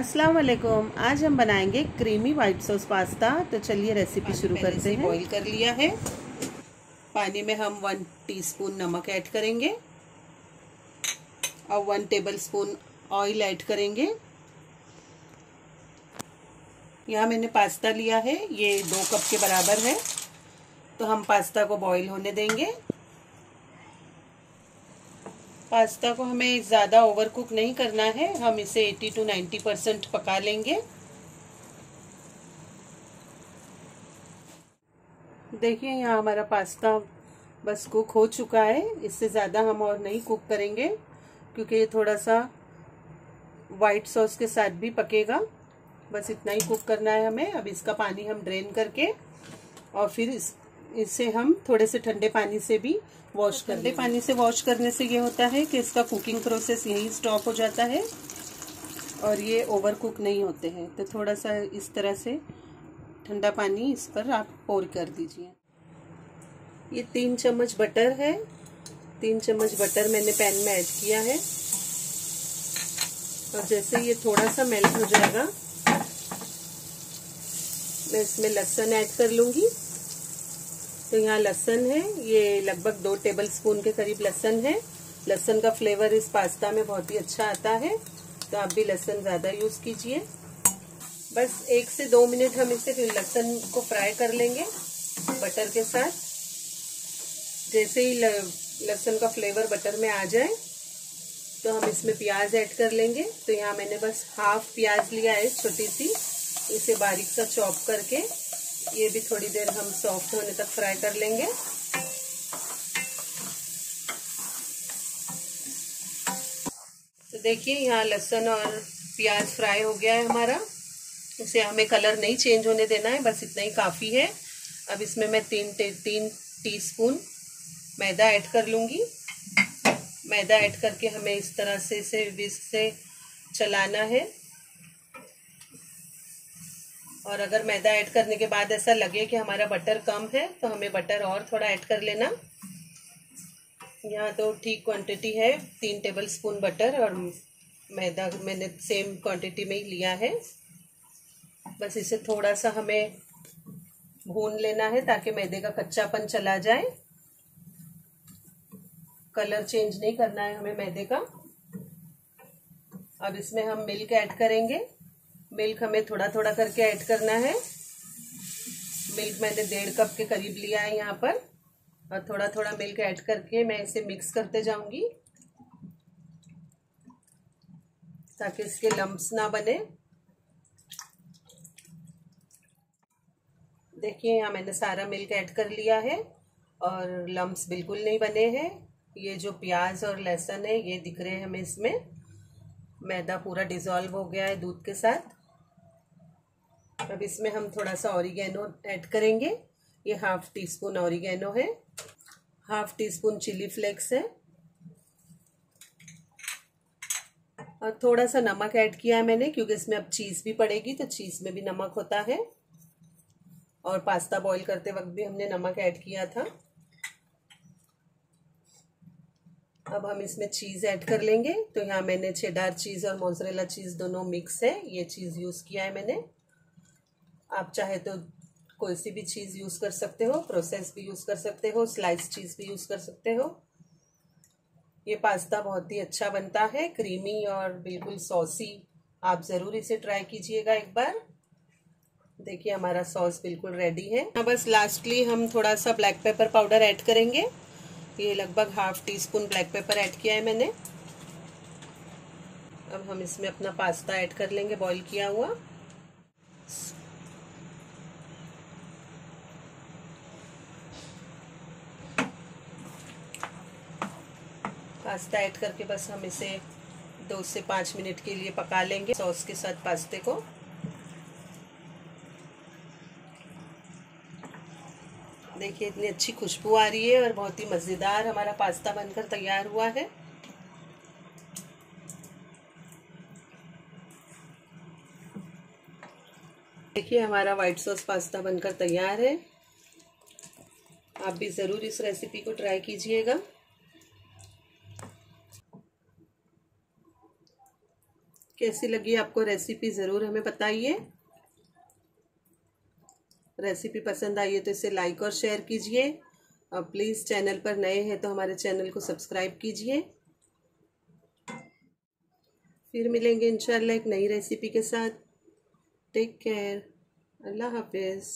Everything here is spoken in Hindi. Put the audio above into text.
अस्सलाम वालेकुम आज हम बनाएँगे क्रीमी वाइट सॉस पास्ता। तो चलिए रेसिपी शुरू करते हैं। बॉईल कर लिया है। पानी में हम वन टीस्पून नमक ऐड करेंगे। और one tablespoon oil add करेंगे। यहाँ मैंने पास्ता लिया है। ये दो कप के बराबर है। तो हम पास्ता को बॉईल होने देंगे। पास्ता को हमें ज़्यादा ओवर कुक नहीं करना है। हम इसे 80 टू 90 परसेंट पका लेंगे। देखिए, यहाँ हमारा पास्ता बस कुक हो चुका है। इससे ज़्यादा हम और नहीं कुक करेंगे, क्योंकि ये थोड़ा सा वाइट सॉस के साथ भी पकेगा। बस इतना ही कुक करना है हमें। अब इसका पानी हम ड्रेन करके और फिर इस इसे हम थोड़े से ठंडे पानी से भी वॉश कर ठंडे पानी से वॉश करने से ये होता है कि इसका कुकिंग प्रोसेस यही स्टॉप हो जाता है और ये ओवर कुक नहीं होते हैं। तो थोड़ा सा इस तरह से ठंडा पानी इस पर आप पोर कर दीजिए। ये तीन चम्मच बटर है। तीन चम्मच बटर मैंने पैन में ऐड किया है। और जैसे ये थोड़ा सा मेल्ट हो जाएगा मैं इसमें लहसुन ऐड कर लूँगी। तो यहाँ लहसन है, ये लगभग दो टेबल स्पून के करीब लहसन है। लहसन का फ्लेवर इस पास्ता में बहुत ही अच्छा आता है तो आप भी लहसन ज़्यादा यूज़ कीजिए। बस एक से दो मिनट हम इसे लहसन को फ्राई कर लेंगे बटर के साथ। जैसे ही लहसन का फ्लेवर बटर में आ जाए तो हम इसमें प्याज ऐड कर लेंगे। तो यहाँ मैंने बस हाफ़ प्याज लिया है, छोटी सी। इसे बारीक सा चॉप करके ये भी थोड़ी देर हम सॉफ्ट होने तक फ्राई कर लेंगे। तो देखिए, यहाँ लहसुन और प्याज फ्राई हो गया है हमारा। इसे हमें कलर नहीं चेंज होने देना है, बस इतना ही काफ़ी है। अब इसमें मैं तीन तीन टीस्पून मैदा ऐड कर लूँगी। मैदा ऐड करके हमें इस तरह से, इसे विस्क से चलाना है। और अगर मैदा ऐड करने के बाद ऐसा लगे कि हमारा बटर कम है तो हमें बटर और थोड़ा ऐड कर लेना। यहाँ तो ठीक क्वांटिटी है, तीन टेबल स्पून बटर और मैदा मैंने सेम क्वांटिटी में ही लिया है। बस इसे थोड़ा सा हमें भून लेना है ताकि मैदे का कच्चापन चला जाए। कलर चेंज नहीं करना है हमें मैदे का। अब इसमें हम मिल्क ऐड करेंगे। मिल्क हमें थोड़ा थोड़ा करके ऐड करना है। मिल्क मैंने डेढ़ कप के करीब लिया है यहाँ पर। और थोड़ा थोड़ा मिल्क ऐड करके मैं इसे मिक्स करते जाऊँगी। ताकि इसके लम्ब्स ना बने। देखिए, यहाँ मैंने सारा मिल्क ऐड कर लिया है और लम्ब्स बिल्कुल नहीं बने हैं। ये जो प्याज और लहसुन है, ये दिख रहे हैं हमें इसमें। मैदा पूरा डिज़ोल्व हो गया है दूध के साथ। अब इसमें हम थोड़ा सा ऑरिगेनो ऐड करेंगे। ये हाफ़ टी स्पून ऑरिगेनो है। Half teaspoon chilli flakes है। और थोड़ा सा नमक ऐड किया है मैंने, क्योंकि इसमें अब चीज़ भी पड़ेगी तो चीज़ में भी नमक होता है। और पास्ता बॉईल करते वक्त भी हमने नमक ऐड किया था। अब हम इसमें चीज़ ऐड कर लेंगे। तो यहाँ मैंने चेडार चीज़ और मोजरेला चीज़ दोनों मिक्स है। ये चीज़ यूज़ किया है मैंने। आप चाहे तो कोई सी भी चीज़ यूज़ कर सकते हो प्रोसेस भी यूज़ कर सकते हो स्लाइस चीज़ भी यूज़ कर सकते हो। ये पास्ता बहुत ही अच्छा बनता है क्रीमी और बिल्कुल सॉसी आप ज़रूर इसे ट्राई कीजिएगा एक बार। देखिए हमारा सॉस बिल्कुल रेडी है। हाँ बस लास्टली हम थोड़ा सा ब्लैक पेपर पाउडर ऐड करेंगे। ये लगभग half teaspoon black pepper add किया है मैंने। अब हम इसमें अपना पास्ता ऐड कर लेंगे बॉईल किया हुआ। पास्ता ऐड करके बस हम इसे दो से पाँच मिनट के लिए पका लेंगे सॉस के साथ पास्ते को। देखिए, इतनी अच्छी खुशबू आ रही है और बहुत ही मज़ेदार हमारा पास्ता बनकर तैयार हुआ है। देखिए, हमारा व्हाइट सॉस पास्ता बनकर तैयार है। आप भी ज़रूर इस रेसिपी को ट्राई कीजिएगा। कैसी लगी आपको रेसिपी ज़रूर हमें बताइए। रेसिपी पसंद आई है तो इसे लाइक और शेयर कीजिए। और प्लीज़ चैनल पर नए हैं तो हमारे चैनल को सब्सक्राइब कीजिए। फिर मिलेंगे इंशाल्लाह एक नई रेसिपी के साथ। टेक केयर अल्लाह हाफिज़।